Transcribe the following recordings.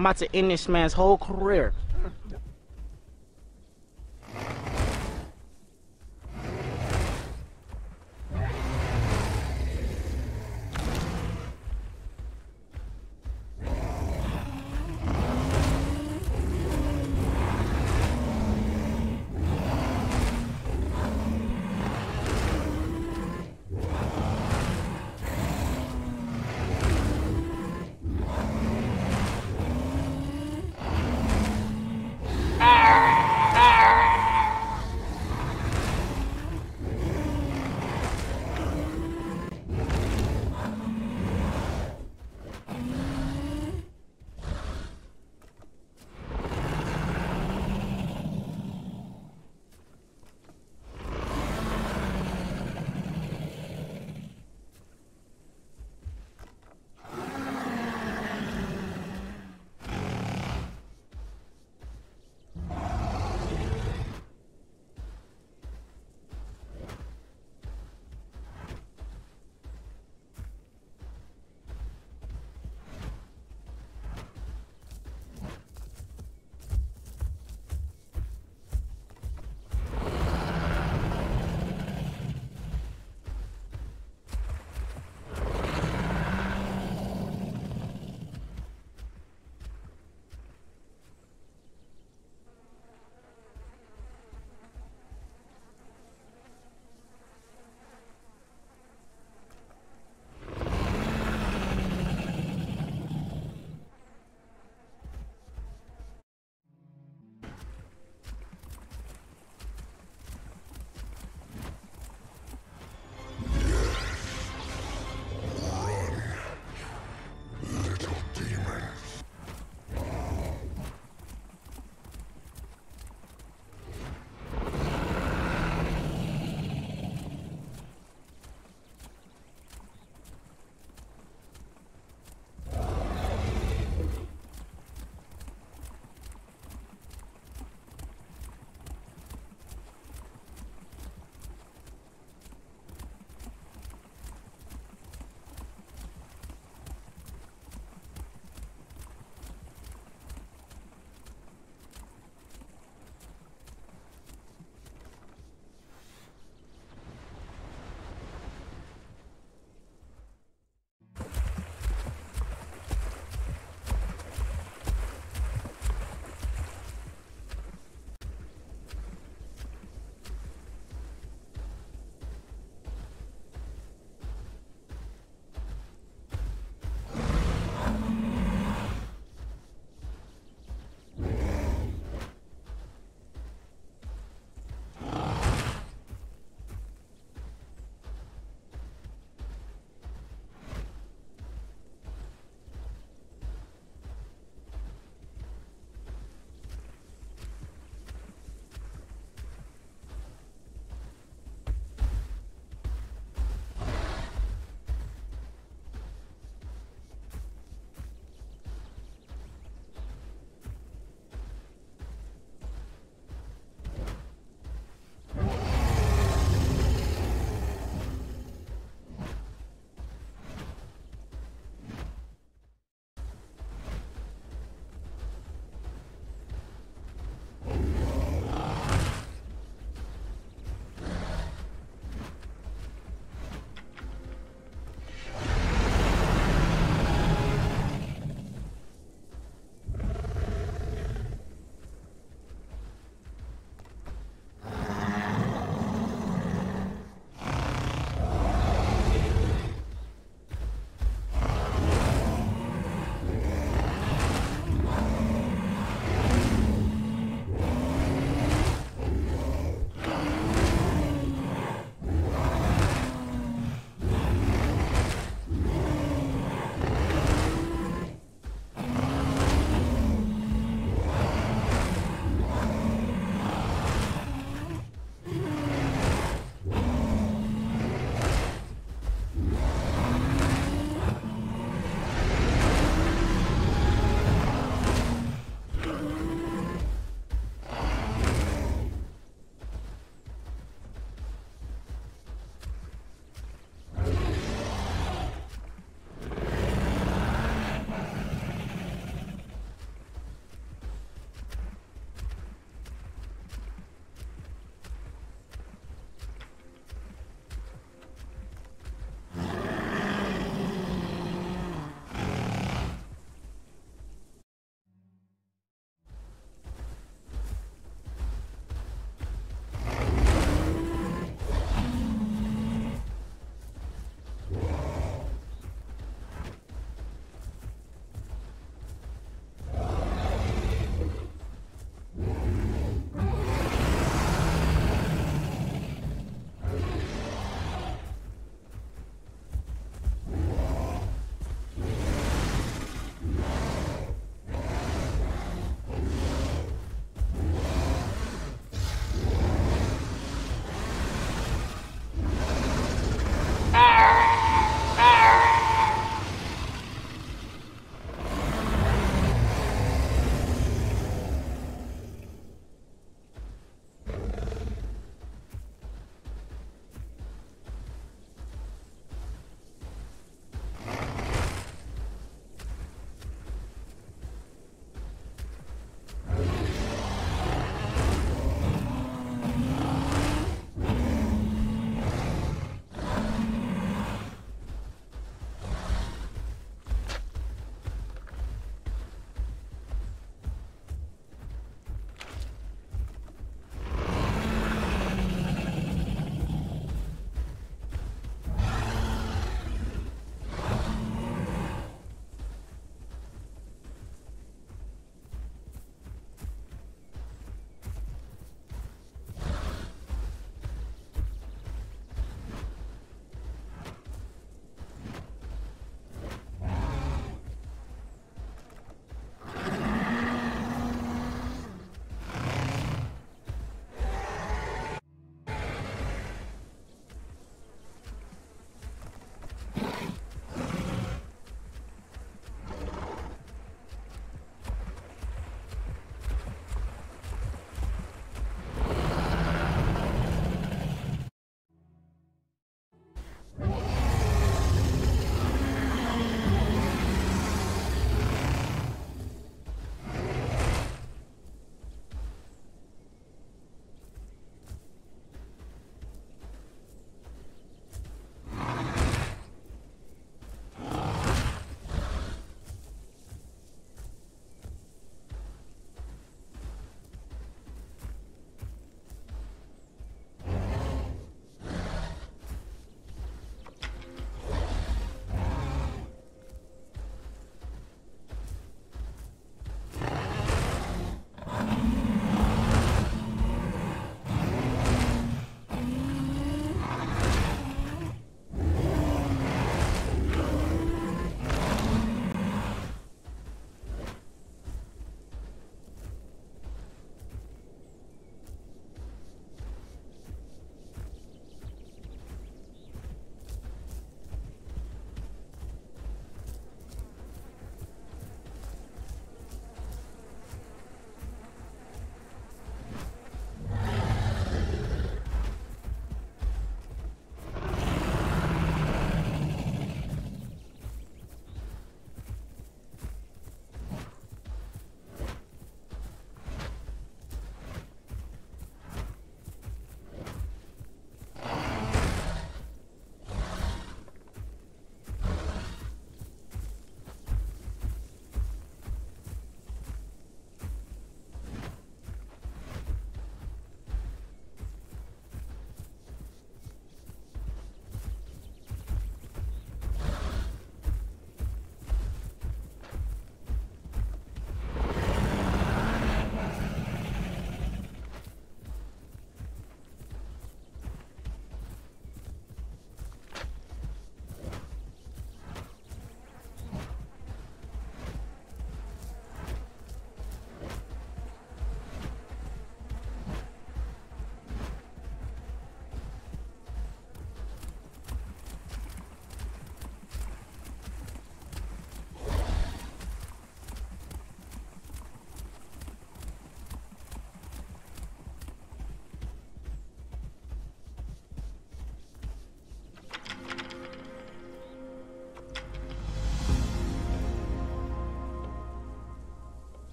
I'm about to end this man's whole career.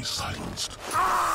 Be silenced.